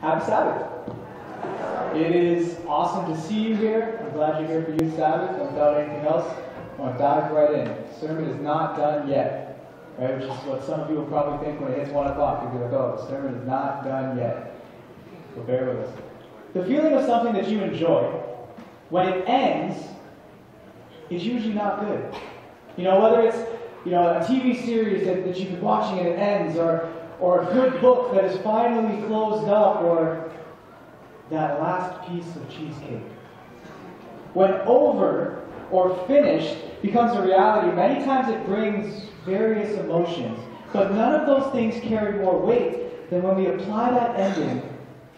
Happy Sabbath. It is awesome to see you here. I'm glad you're here for Youth Sabbath. And without anything else, I want to dive right in. The sermon is not done yet, right? Which is what some of you will probably think when it hits 1 o'clock. You'll be like, oh, the sermon is not done yet. So bear with us. The feeling of something that you enjoy, when it ends, is usually not good. You know, whether it's you know, a TV series that, that you've been watching and it ends, or, or a good book that is finally closed up, or that last piece of cheesecake. When over or finished becomes a reality, many times it brings various emotions. But none of those things carry more weight than when we apply that ending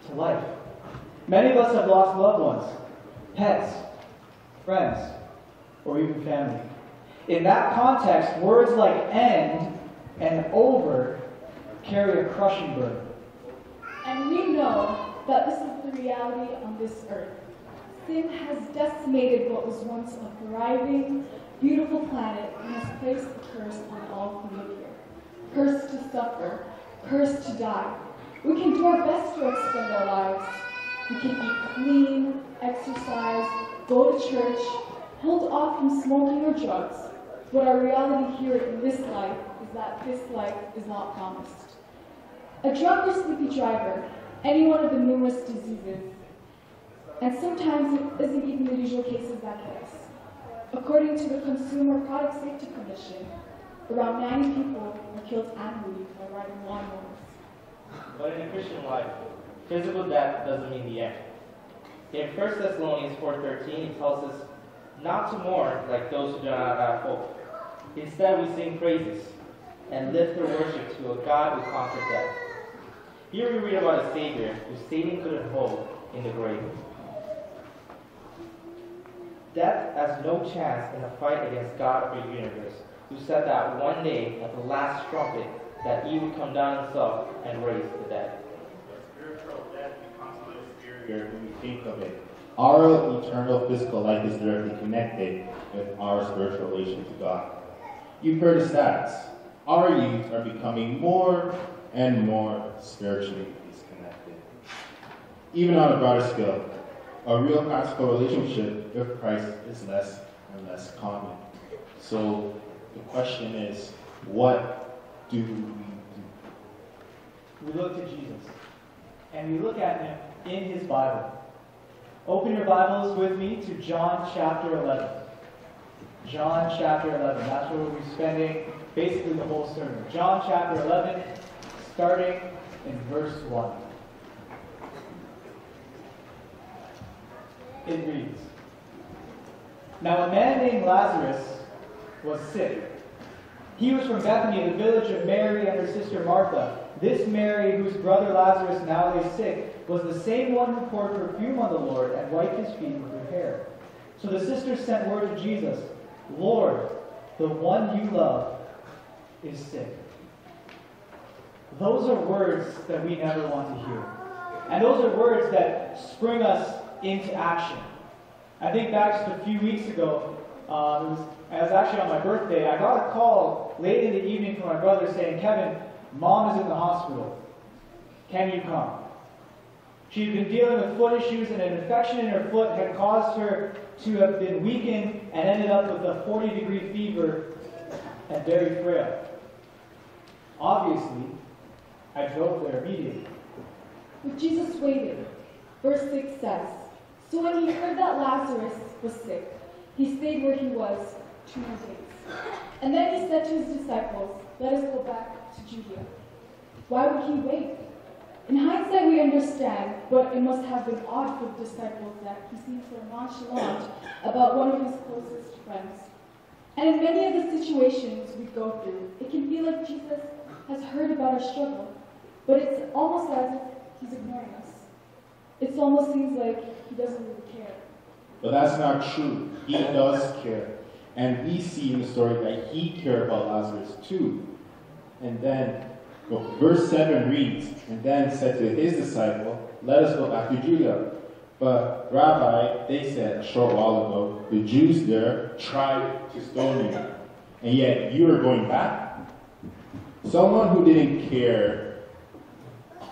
to life. Many of us have lost loved ones, pets, friends, or even family. In that context, words like end and over carry a crushing burden. And we know that this is the reality on this earth. Sin has decimated what was once a thriving, beautiful planet and has placed a curse on all who live here. Cursed to suffer, cursed to die. We can do our best to extend our lives. We can eat clean, exercise, go to church, hold off from smoking or drugs. But our reality here in this life is that this life is not promised. A drunk or sleepy driver, any one of the numerous diseases, and sometimes it isn't even the usual cases that us. According to the Consumer Product Safety Commission, around 90 people are killed annually by riding lawnmowers. But in a Christian life, physical death doesn't mean the end. In 1 Thessalonians 4.13, it tells us not to mourn like those who do not have hope. Instead, we sing praises and lift our worship to a God who conquered death. Here we read about a Savior who Satan couldn't hold in the grave. Death has no chance in a fight against God of the universe, who said that one day, at the last trumpet, that he would come down himself and raise the dead. Spiritual death becomes scarier when we think of it. Our eternal physical life is directly connected with our spiritual relation to God. You've heard the stats. Our youth are becoming more and more spiritually disconnected. Even on a broader scale, a real practical relationship with Christ is less and less common. So the question is, what do we do? We look to Jesus, and we look at him in his Bible. Open your Bibles with me to John chapter 11. John chapter 11. That's where we'll be spending basically the whole sermon. John chapter 11, starting in verse 1. It reads Now a man named Lazarus was sick. He was from Bethany, the village of Mary and her sister Martha. This Mary, whose brother Lazarus now lay sick, was the same one who poured perfume on the Lord and wiped his feet with her hair. So the sisters sent word to Jesus Lord, the one you love is sick. Those are words that we never want to hear. And those are words that spring us into action. I think back just a few weeks ago, um, it, was, it was actually on my birthday, I got a call late in the evening from my brother saying, Kevin, mom is in the hospital. Can you come? She had been dealing with foot issues, and an infection in her foot had caused her to have been weakened and ended up with a 40 degree fever and very frail. Obviously, I drove there immediately. But Jesus waited. Verse 6 says, So when he heard that Lazarus was sick, he stayed where he was two more days. And then he said to his disciples, Let us go back to Judea. Why would he wait? In hindsight, we understand, but it must have been odd for the disciples that he seemed so nonchalant about one of his closest friends. And in many of the situations we go through, it can feel like Jesus has heard about our struggle, but it's almost as if he's ignoring us. It almost seems like he doesn't really care. But that's not true. He does care. And we see in the story that he cared about Lazarus too. And then well, verse 7 reads, And then said to his disciple, Let us go back to Judea. But, Rabbi, they said a short while ago, the Jews there tried to stone you. And yet you are going back? Someone who didn't care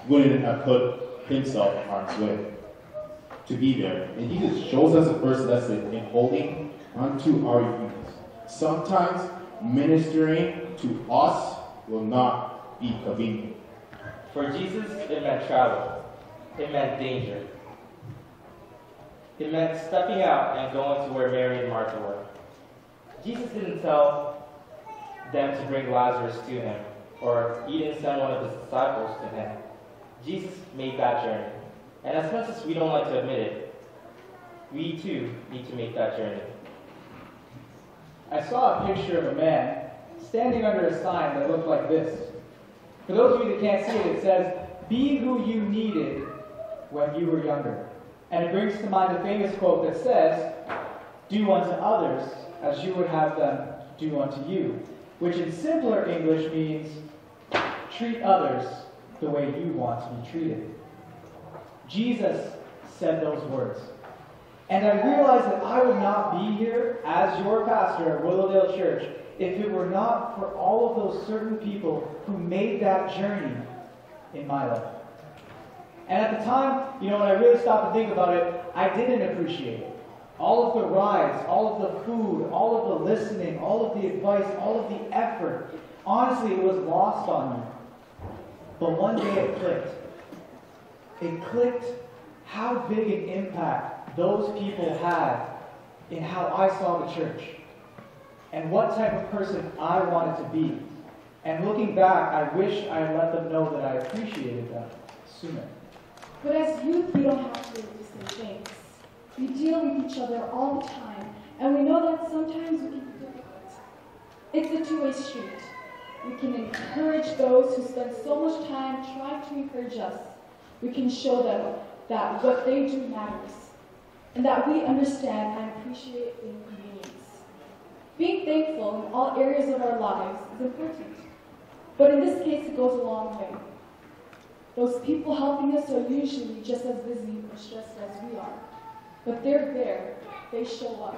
wouldn't have put himself in harm's way to be there. And Jesus shows us the first lesson in holding onto our youth. Sometimes ministering to us will not be convenient. For Jesus, it meant travel. It meant danger. It meant stepping out and going to where Mary and Martha were. Jesus didn't tell them to bring Lazarus to him, or even send one of his disciples to him. Jesus made that journey. And as much as we don't like to admit it, we too need to make that journey. I saw a picture of a man standing under a sign that looked like this. For those of you that can't see it, it says, Be who you needed when you were younger. And it brings to mind a famous quote that says, Do unto others as you would have them do unto you. Which in simpler English means, Treat others the way you want to be treated. Jesus said those words. And I realized that I would not be here as your pastor at Willowdale Church if it were not for all of those certain people who made that journey in my life. And at the time, you know, when I really stopped to think about it, I didn't appreciate it. All of the rides, all of the food, all of the listening, all of the advice, all of the effort. Honestly, it was lost on me. But one day it clicked. It clicked how big an impact those people had in how I saw the church and what type of person I wanted to be. And looking back, I wish I had let them know that I appreciated them sooner. But as youth, we don't have to do the same things. We deal with each other all the time, and we know that sometimes we can be difficult. It's a two-way street. We can encourage those who spend so much time trying to encourage us. We can show them that what they do matters, and that we understand and appreciate the inconvenience. Being thankful in all areas of our lives is important, but in this case, it goes a long way. Those people helping us are usually just as busy or stressed as we are, but they're there. They show up.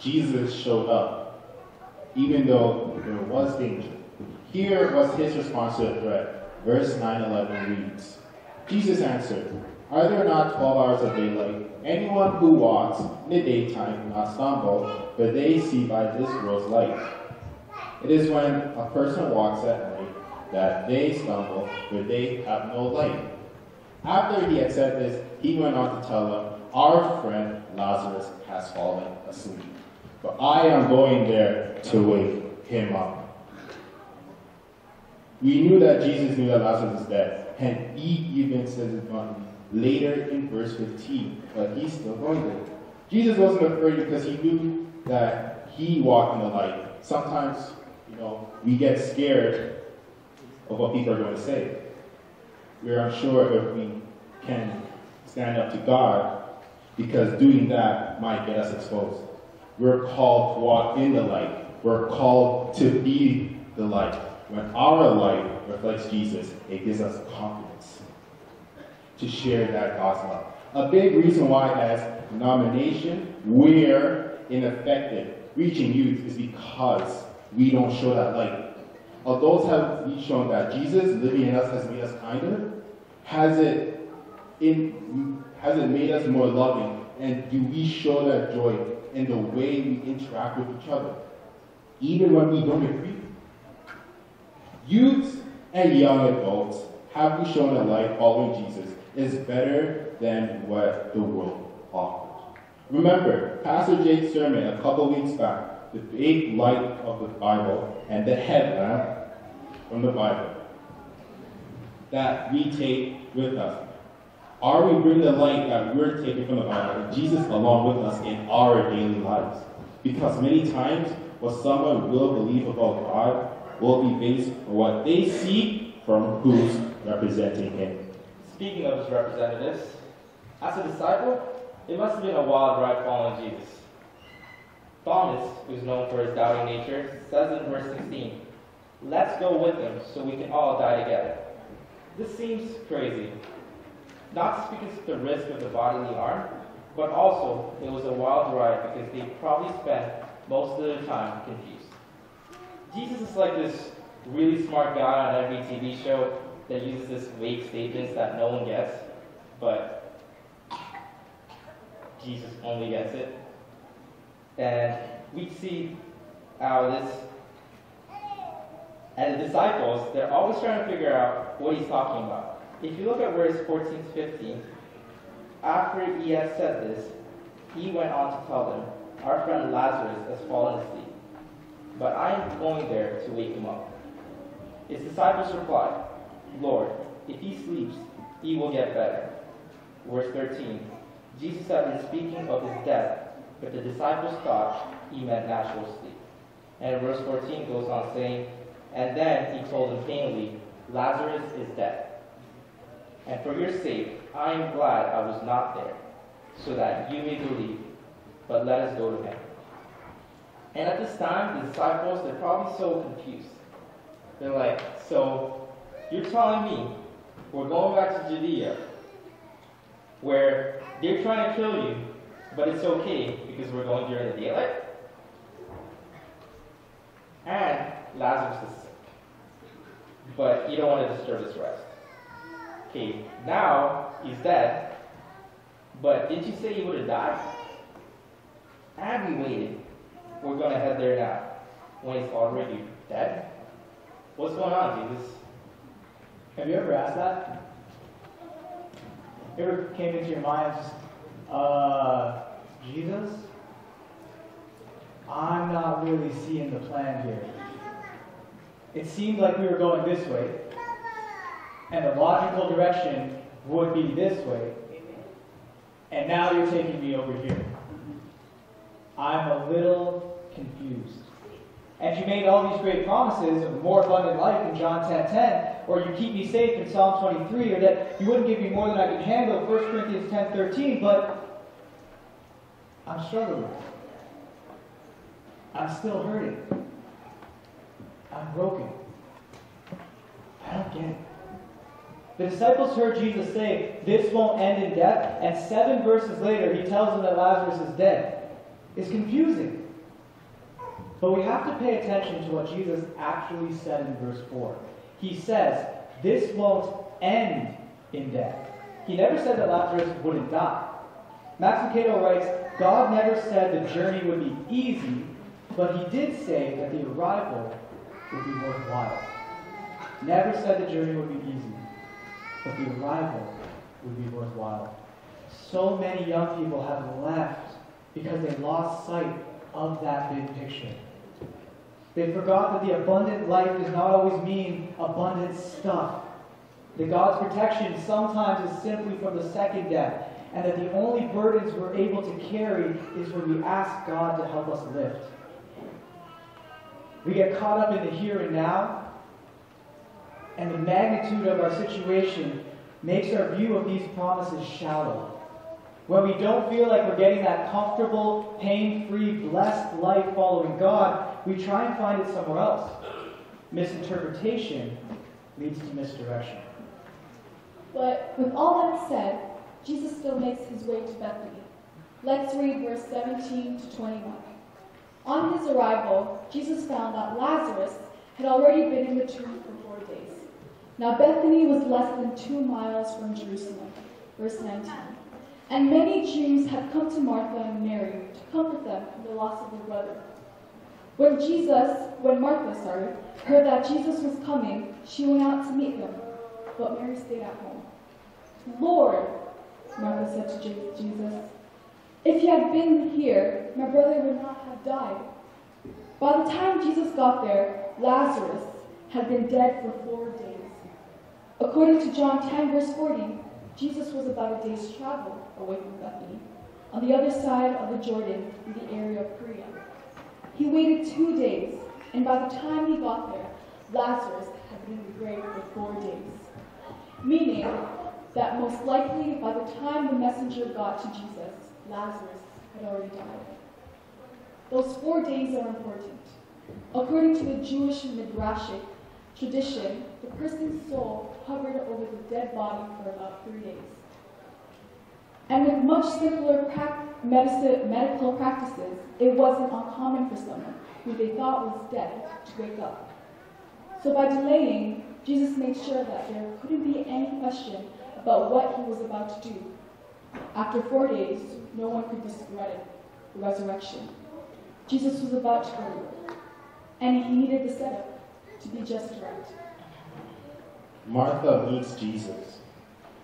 Jesus showed up, even though there was danger. Here was his response to the threat. Verse 9 11 reads Jesus answered, Are there not 12 hours of daylight? Anyone who walks in the daytime will not stumble, but they see by this world's light. It is when a person walks at night that they stumble, but they have no light. After he had said this, he went on to tell them, Our friend Lazarus has fallen asleep, but I am going there to wake him up. We knew that Jesus knew that Lazarus was dead, and he even says it later in verse 15, but he's still going there. Jesus wasn't afraid because he knew that he walked in the light. Sometimes, you know, we get scared of what people are going to say. We're unsure if we can stand up to God because doing that might get us exposed. We're called to walk in the light. We're called to be the light. When our light reflects Jesus, it gives us confidence to share that gospel. A big reason why, as denomination, we're ineffective reaching youth is because we don't show that light. Although have we shown that Jesus living in us has made us kinder, has it in, has it made us more loving? And do we show that joy in the way we interact with each other, even when we don't agree? Youth and young adults have we shown that life following Jesus is better than what the world offers. Remember, Pastor Jake's sermon a couple weeks back, the big light of the Bible and the headlamp from the Bible that we take with us. Are we bringing the light that we're taking from the Bible Jesus along with us in our daily lives? Because many times what someone will believe about God will be based on what they see from who's representing him. Speaking of his representatives, as a disciple, it must have been a wild ride following Jesus. Thomas, who's known for his doubting nature, says in verse 16, Let's go with him so we can all die together. This seems crazy. Not because of the risk of the bodily harm, but also it was a wild ride because they probably spent most of their time confused. Jesus is like this really smart guy on every TV show that uses this vague statements that no one gets, but Jesus only gets it. And we see how this, and the disciples, they're always trying to figure out what he's talking about. If you look at verse 14 to 15, after he had said this, he went on to tell them, Our friend Lazarus has fallen asleep, but I am going there to wake him up. His disciples replied, Lord, if he sleeps, he will get better. Verse 13, Jesus had been speaking of his death, but the disciples thought he meant natural sleep. And verse 14 goes on saying, And then he told them plainly, Lazarus is dead. And for your sake, I am glad I was not there, so that you may believe. But let us go to him. And at this time, the disciples, they're probably so confused. They're like, So, you're telling me we're going back to Judea, where they're trying to kill you, but it's okay because we're going during the daylight? And Lazarus is sick. But you don't want to disturb his rest. Okay, now he's dead. But did you say he would have died? And we waited. We're going to head there now. When he's already dead? What's going on, Jesus? Have you ever asked that? Ever came into your mind just, uh, Jesus? I'm not really seeing the plan here. It seemed like we were going this way, and the logical direction would be this way, and now you're taking me over here. I'm a little confused. And you made all these great promises of more abundant life in John 10:10, 10, 10, or you keep me safe in Psalm 23, or that you wouldn't give me more than I can handle, 1 Corinthians 10:13, 13, but I'm struggling. I'm still hurting. I'm broken. I don't get it. The disciples heard Jesus say, This won't end in death, and seven verses later, he tells them that Lazarus is dead. It's confusing. But we have to pay attention to what Jesus actually said in verse 4. He says, This won't end in death. He never said that Lazarus wouldn't die. Max Lucado writes, God never said the journey would be easy, but he did say that the arrival would be worthwhile. Never said the journey would be easy, but the arrival would be worthwhile. So many young people have left because they lost sight of that big picture. They forgot that the abundant life does not always mean abundant stuff. That God's protection sometimes is simply from the second death, and that the only burdens we're able to carry is when we ask God to help us lift. We get caught up in the here and now, and the magnitude of our situation makes our view of these promises shallow. When we don't feel like we're getting that comfortable, pain free, blessed life following God, we try and find it somewhere else. Misinterpretation leads to misdirection. But with all that said, Jesus still makes his way to Bethany. Let's read verse 17 to 21. On his arrival, Jesus found that Lazarus had already been in the tomb. Now Bethany was less than two miles from Jerusalem. Verse 19. And many Jews had come to Martha and Mary to comfort them in the loss of their brother. When Jesus, when Martha, sorry, heard that Jesus was coming, she went out to meet him, but Mary stayed at home. Lord, Martha said to Jesus, if you had been here, my brother would not have died. By the time Jesus got there, Lazarus had been dead for four days. According to John 10, verse 40, Jesus was about a day's travel away from Bethany, on the other side of the Jordan in the area of Perea. He waited two days, and by the time he got there, Lazarus had been in the grave for four days. Meaning that most likely by the time the messenger got to Jesus, Lazarus had already died. Those four days are important. According to the Jewish Midrashic tradition, the person's soul hovered over the dead body for about three days. And with much simpler medicine, medical practices, it wasn't uncommon for someone who they thought was dead to wake up. So by delaying, Jesus made sure that there couldn't be any question about what he was about to do. After four days, no one could discredit the resurrection. Jesus was about to go and he needed the setup to be just right. Martha meets Jesus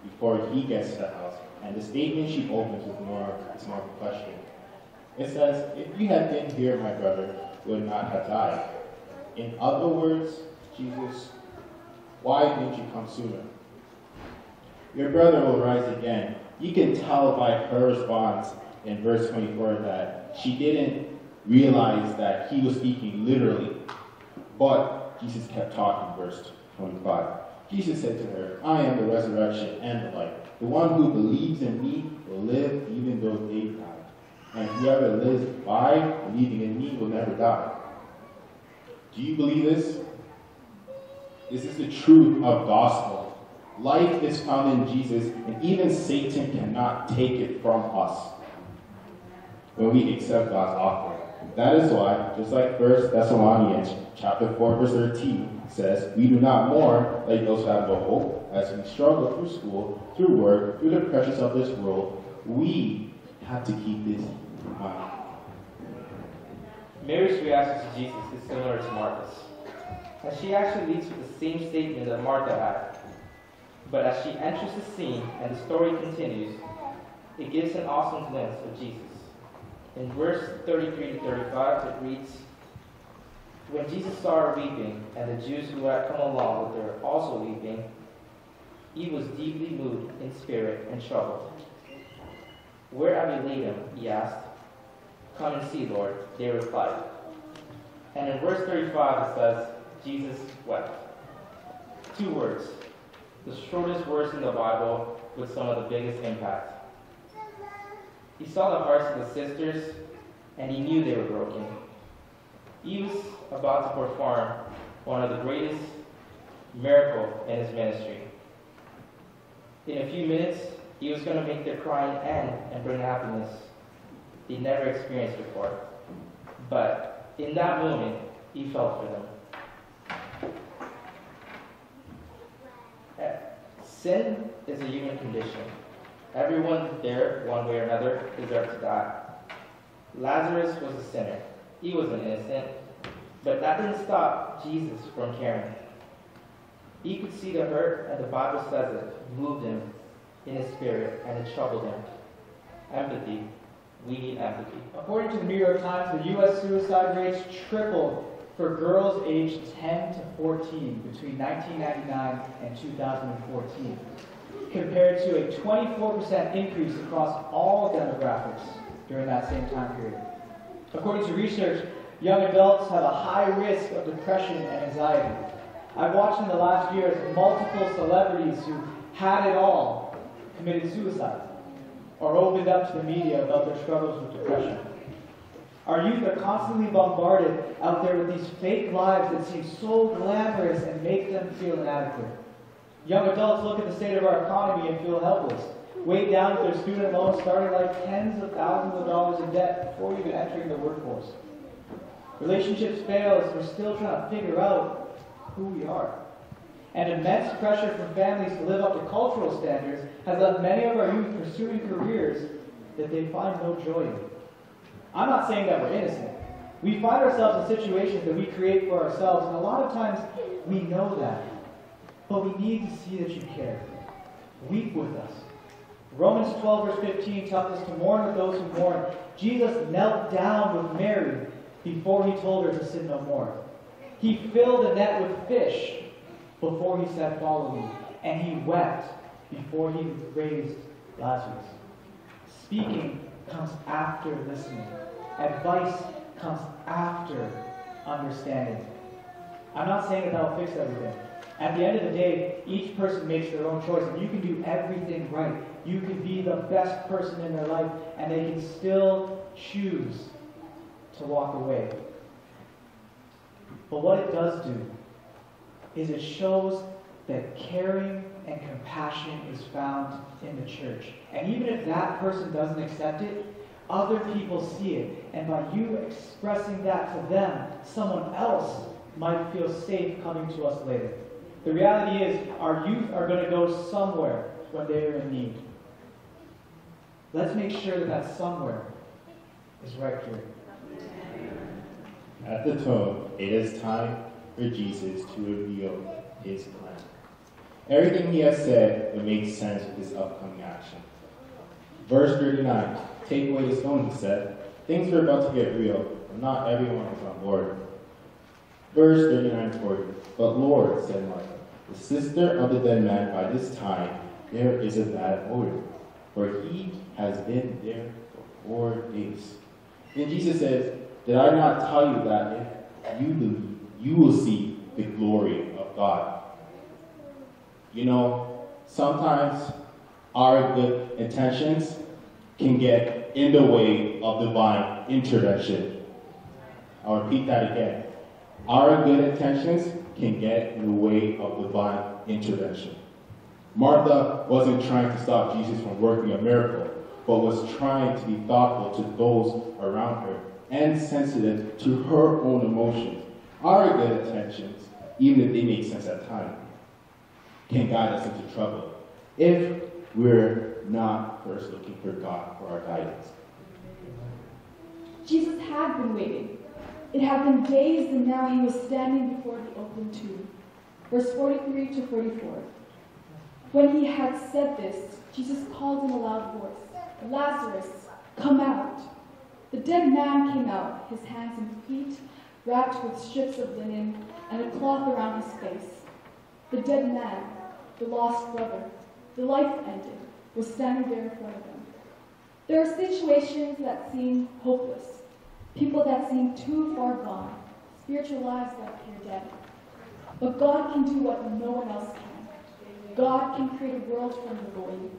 before he gets to the house, and the statement she opens with more is more of a question. It says, If you had been here, my brother would not have died. In other words, Jesus, why didn't you come sooner? Your brother will rise again. You can tell by her response in verse 24 that she didn't realize that he was speaking literally, but Jesus kept talking, verse 25. Jesus said to her, I am the resurrection and the life. The one who believes in me will live even though they die. And whoever lives by believing in me will never die. Do you believe this? This is the truth of gospel. Life is found in Jesus, and even Satan cannot take it from us when we accept God's offer. That is why, just like 1 Thessalonians chapter 4, verse 13 says, we do not mourn like those who have no hope, as we struggle through school, through work, through the pressures of this world. We have to keep this in mind. Mary's reaction to Jesus is similar to Martha's. And she actually leads with the same statement that Martha had. But as she enters the scene and the story continues, it gives an awesome glimpse of Jesus. In verse 33 to 35, it reads, When Jesus saw her weeping, and the Jews who had come along with her also weeping, he was deeply moved in spirit and troubled. Where have you laid him? he asked. Come and see, Lord, they replied. And in verse 35 it says, Jesus wept. Two words, the shortest words in the Bible with some of the biggest impact. He saw the hearts of the sisters, and he knew they were broken. He was about to perform one of the greatest miracles in his ministry. In a few minutes, he was going to make their crying end and bring happiness they'd never experienced before. But in that moment, he felt for them. Eh, sin is a human condition. Everyone there, one way or another, deserved to die. Lazarus was a sinner. He was an innocent. But that didn't stop Jesus from caring. He could see the hurt, and the Bible says it moved him in his spirit, and it troubled him. Empathy. We need empathy. According to the New York Times, the U.S. suicide rates tripled for girls aged 10 to 14 between 1999 and 2014, compared to a 24% increase across all demographics during that same time period. According to research, young adults have a high risk of depression and anxiety. I've watched in the last years multiple celebrities who had it all committed suicide or opened up to the media about their struggles with depression. Our youth are constantly bombarded out there with these fake lives that seem so glamorous and make them feel inadequate. Young adults look at the state of our economy and feel helpless, weighed down with their student loans starting like tens of thousands of dollars in debt before even entering the workforce. Relationships fail as we're still trying to figure out who we are. And immense pressure from families to live up to cultural standards has left many of our youth pursuing careers that they find no joy in. I'm not saying that we're innocent. We find ourselves in situations that we create for ourselves, and a lot of times we know that. But we need to see that you care. Weep with us. Romans 12, verse 15 tells us to mourn with those who mourn. Jesus knelt down with Mary before he told her to sin no more. He filled a net with fish before he said, Follow me. And he wept before he raised Lazarus. Speaking comes after listening. Advice comes after understanding. I'm not saying that that'll fix everything. At the end of the day, each person makes their own choice, and you can do everything right. You can be the best person in their life, and they can still choose to walk away. But what it does do is it shows that caring and compassion is found in the church. And even if that person doesn't accept it, other people see it. And by you expressing that to them, someone else might feel safe coming to us later. The reality is, our youth are going to go somewhere when they are in need. Let's make sure that that somewhere is right here. At the tone, it is time for Jesus to reveal his plan. Everything he has said would make sense with his upcoming action. Verse 39, take away the stone, he said. Things were about to get real, but not everyone was on board. Verse 39 40, but Lord, said Martha, the sister of the dead man, by this time there is a bad odor, for he has been there for four days. Then Jesus says, Did I not tell you that if you believe, you will see the glory of God? You know, sometimes our good intentions can get in the way of divine intervention. I'll repeat that again. Our good intentions can get in the way of divine intervention. Martha wasn't trying to stop Jesus from working a miracle, but was trying to be thoughtful to those around her and sensitive to her own emotions. Our good intentions, even if they make sense at times, can guide us into trouble if we're not first looking for God for our guidance. Jesus had been waiting. It had been days, and now he was standing before the open tomb. Verse 43 to 44. When he had said this, Jesus called in a loud voice, Lazarus, come out. The dead man came out, his hands and feet wrapped with strips of linen and a cloth around his face. The dead man, the lost brother, the life ended, was standing there in front of them. There are situations that seem hopeless, people that seem too far gone, spiritual lives that appear dead. But God can do what no one else can. God can create a world from the void.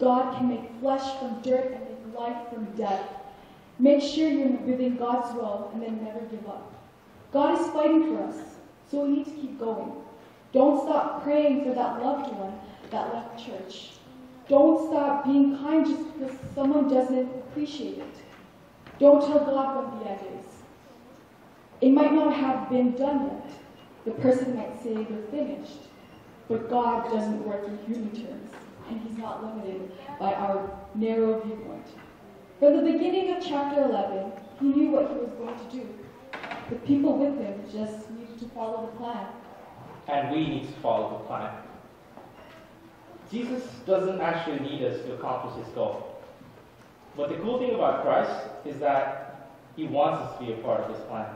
God can make flesh from dirt and make life from death. Make sure you're within God's will and then never give up. God is fighting for us, so we need to keep going. Don't stop praying for that loved one that left church. Don't stop being kind just because someone doesn't appreciate it. Don't tell God when the end is. It might not have been done yet. The person might say they're finished. But God doesn't work in human terms, and He's not limited by our narrow viewpoint. From the beginning of chapter 11, He knew what He was going to do. The people with Him just needed to follow the plan. And we need to follow the plan. Jesus doesn't actually need us to accomplish his goal. But the cool thing about Christ is that he wants us to be a part of his plan.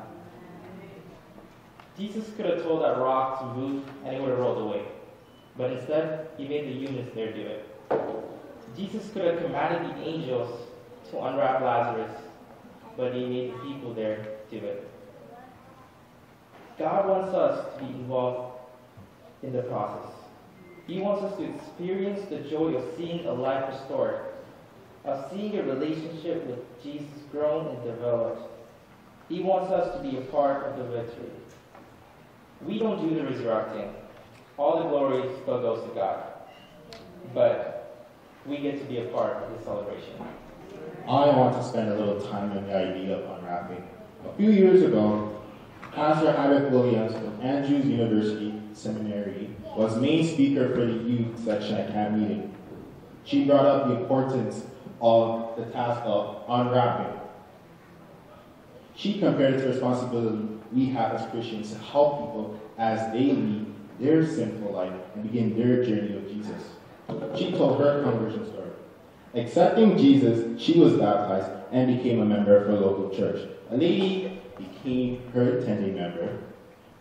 Jesus could have told that rock to move and it would have rolled away. But instead, he made the humans there do it. Jesus could have commanded the angels to unwrap Lazarus, but he made the people there do it. God wants us to be involved in the process. He wants us to experience the joy of seeing a life restored, of seeing a relationship with Jesus grown and developed. He wants us to be a part of the victory. We don't do the resurrecting. All the glory still goes to God. But we get to be a part of the celebration. I want to spend a little time on the idea of unwrapping. A few years ago, Pastor Hyveth Williams from Andrews University Seminary was main speaker for the youth section at camp meeting. She brought up the importance of the task of unwrapping. She compared the responsibility we have as Christians to help people as they lead their sinful life and begin their journey with Jesus. She told her conversion story. Accepting Jesus, she was baptized and became a member of her local church. A lady became her attending member,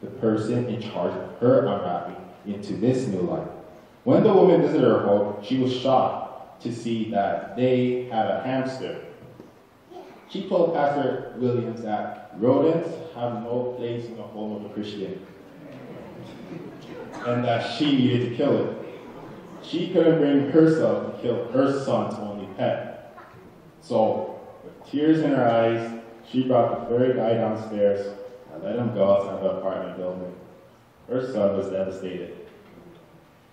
the person in charge of her unwrapping into this new life. When the woman visited her home, she was shocked to see that they had a hamster. She told Pastor Williams that rodents have no place in the home of a Christian and that she needed to kill it. She couldn't bring herself to kill her son's only pet. So, with tears in her eyes, she brought the third guy downstairs and let him go outside the apartment building. Her son was devastated.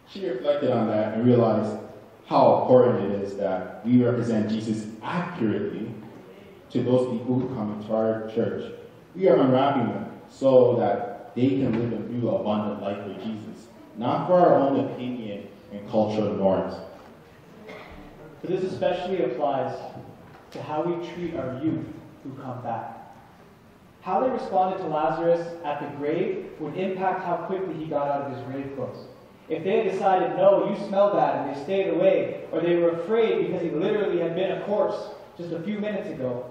She reflected on that and realized how important it is that we represent Jesus accurately to those people who come into our church. We are unwrapping them so that they can live a new abundant life with Jesus. not for our own opinion and cultural norms. But this especially applies to how we treat our youth who come back. How they responded to Lazarus at the grave would impact how quickly he got out of his grave clothes. If they had decided, no, you smell bad, and they stayed away, or they were afraid because he literally had been a corpse just a few minutes ago,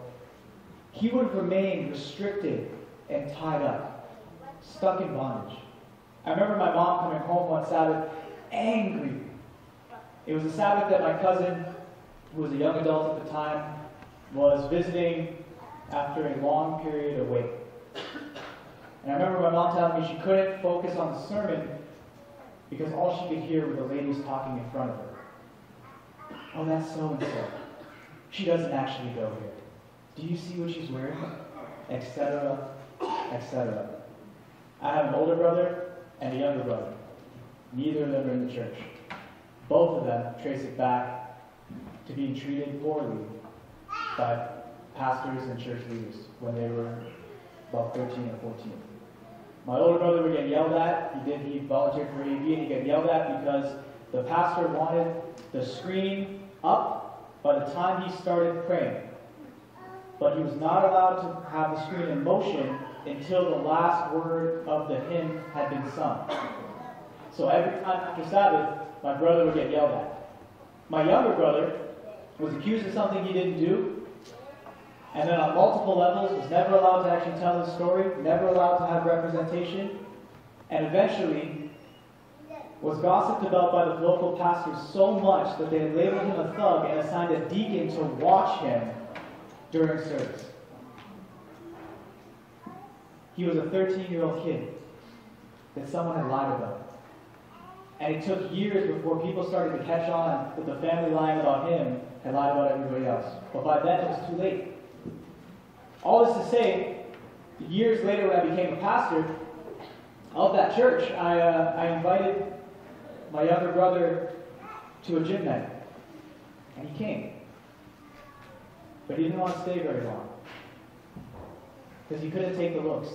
he would have remained restricted and tied up, stuck in bondage. I remember my mom coming home one Sabbath angry. It was a Sabbath that my cousin, who was a young adult at the time, was visiting after a long period away. And I remember my mom telling me she couldn't focus on the sermon because all she could hear were the ladies talking in front of her. Oh, that's so and so. She doesn't actually go here. Do you see what she's wearing? Etc. Etc. I have an older brother and a younger brother. Neither of them are in the church. Both of them trace it back to being treated poorly by pastors and church leaders when they were about 13 or 14. My older brother would get yelled at. He did. He volunteered for AV, and he get yelled at because the pastor wanted the screen up by the time he started praying. But he was not allowed to have the screen in motion until the last word of the hymn had been sung. So every time after Sabbath, my brother would get yelled at. My younger brother was accused of something he didn't do, and then on multiple levels was never allowed to actually tell his story, never allowed to have representation, and eventually was gossiped about by the local pastors so much that they labeled him a thug and assigned a deacon to watch him during service. He was a 13 year old kid that someone had lied about. And it took years before people started to catch on that the family lying about him had lied about everybody else. But by then it was too late. All this to say, years later when I became a pastor of that church, I, uh, I invited my younger brother to a gym night. And he came. But he didn't want to stay very long. Because he couldn't take the looks.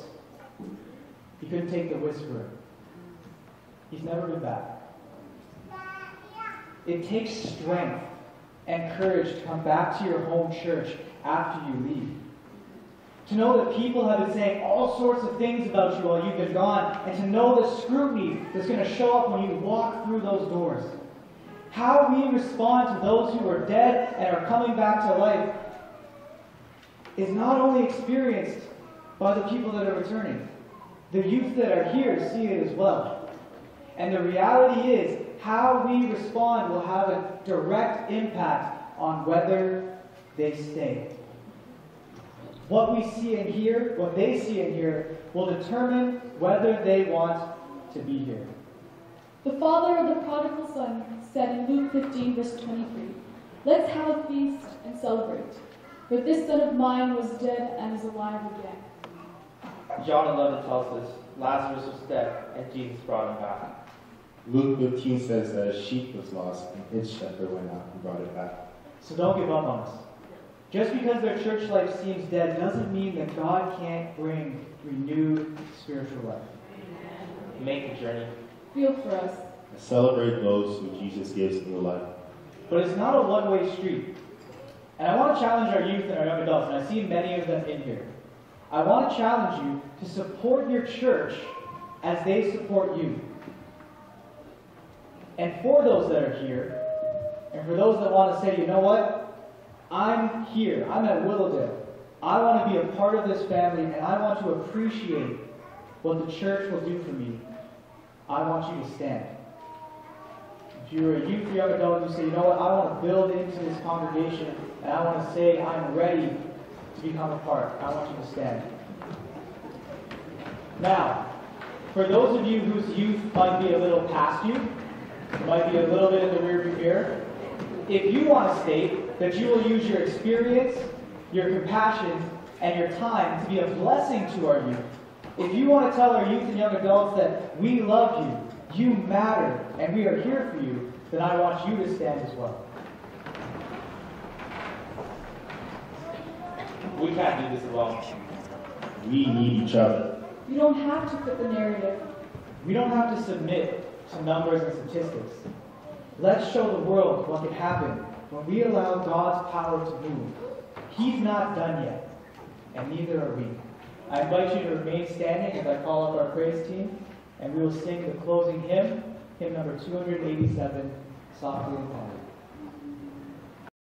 He couldn't take the whispering. He's never been back. It takes strength and courage to come back to your home church after you leave. To know that people have been saying all sorts of things about you while you've been gone, and to know the scrutiny that's going to show up when you walk through those doors. How we respond to those who are dead and are coming back to life is not only experienced by the people that are returning, the youth that are here see it as well. And the reality is, how we respond will have a direct impact on whether they stay. What we see and hear, what they see and hear, will determine whether they want to be here. The father of the prodigal son said in Luke 15, verse 23, Let's have a feast and celebrate. For this son of mine was dead and is alive again. John 11 tells us Lazarus was dead and Jesus brought him back. Luke 15 says that a sheep was lost and its shepherd went out and brought it back. So don't give up on us. Just because their church life seems dead doesn't mean that God can't bring renewed spiritual life. Make the journey. Feel for us. Celebrate those who Jesus gives new life. But it's not a one way street. And I want to challenge our youth and our young adults, and I see many of them in here. I want to challenge you to support your church as they support you. And for those that are here, and for those that want to say, you know what? I'm here. I'm at Willowdale. I want to be a part of this family, and I want to appreciate what the church will do for me. I want you to stand. If you're a youth or young adult you say, you know what, I want to build into this congregation, and I want to say I'm ready to become a part, I want you to stand. Now, for those of you whose youth might be a little past you, might be a little bit in the rearview mirror, if you want to state that you will use your experience, your compassion, and your time to be a blessing to our youth, if you want to tell our youth and young adults that we love you, you matter, and we are here for you, then I want you to stand as well. We can't do this alone. We need each other. You don't have to fit the narrative. We don't have to submit to numbers and statistics. Let's show the world what can happen when we allow God's power to move. He's not done yet, and neither are we. I invite you to remain standing as I call up our praise team, and we will sing the closing hymn, hymn number 287, Softly and Quietly.